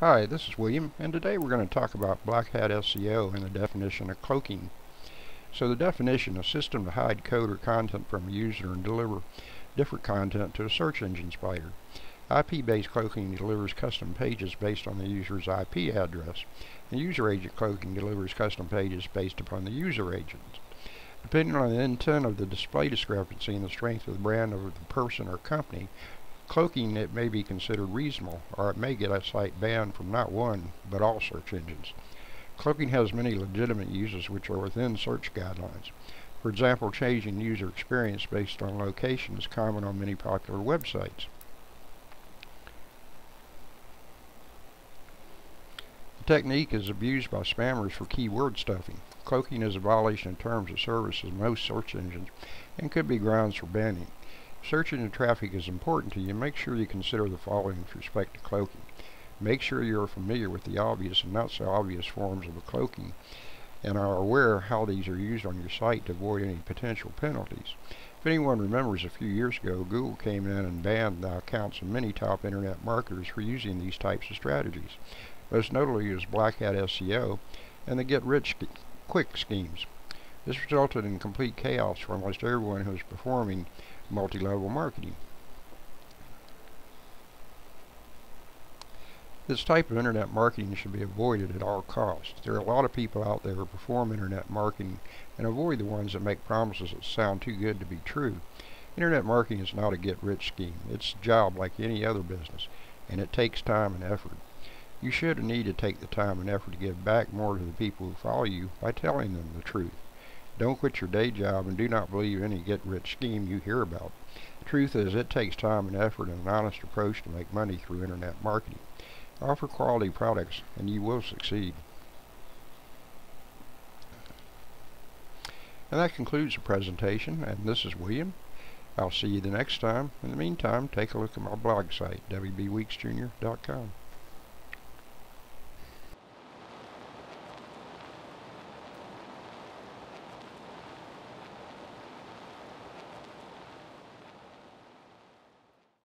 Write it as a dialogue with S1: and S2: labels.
S1: Hi, this is William, and today we're going to talk about Black Hat SEO and the definition of cloaking. So the definition, a system to hide code or content from a user and deliver different content to a search engine spider. IP-based cloaking delivers custom pages based on the user's IP address. And user agent cloaking delivers custom pages based upon the user agent. Depending on the intent of the display discrepancy and the strength of the brand of the person or company, cloaking it may be considered reasonable, or it may get a site banned from not one, but all search engines. Cloaking has many legitimate uses which are within search guidelines. For example, changing user experience based on location is common on many popular websites. The technique is abused by spammers for keyword stuffing. Cloaking is a violation of terms of service in most search engines and could be grounds for banning. Search engine traffic is important to you, make sure you consider the following with respect to cloaking. Make sure you are familiar with the obvious and not so obvious forms of cloaking and are aware how these are used on your site to avoid any potential penalties. If anyone remembers a few years ago, Google came in and banned the accounts of many top internet marketers for using these types of strategies. Most notably is Black Hat SEO and the get rich quick schemes. This resulted in complete chaos for almost everyone who was performing multi-level marketing. This type of internet marketing should be avoided at all costs. There are a lot of people out there who perform internet marketing and avoid the ones that make promises that sound too good to be true. Internet marketing is not a get-rich scheme. It's a job like any other business, and it takes time and effort. You should need to take the time and effort to give back more to the people who follow you by telling them the truth. Don't quit your day job and do not believe any get-rich scheme you hear about. The truth is it takes time and effort and an honest approach to make money through internet marketing. Offer quality products and you will succeed. And that concludes the presentation and this is William. I'll see you the next time. In the meantime, take a look at my blog site, wbweeksjr.com.